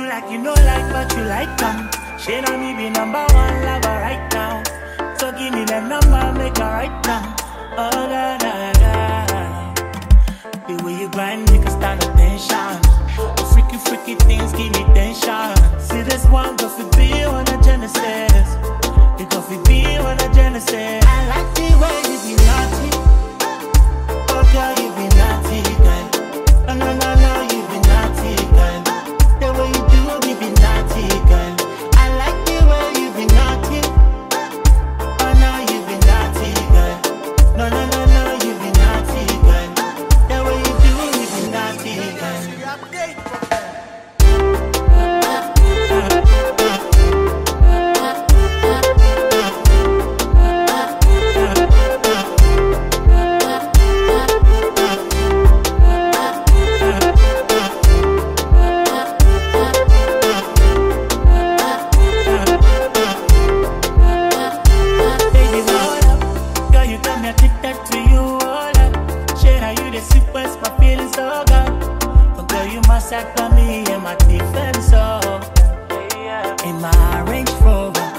like you know like but you like them. She know me be number one lover right now. So give me the number, make her right now. Oh la la la. The way you grind, make a stand attention. The freaky, freaky things give me tension. See this one go for be on a Genesis. It go for be on a Genesis. attack on me and my defense, oh. In my Range Rover.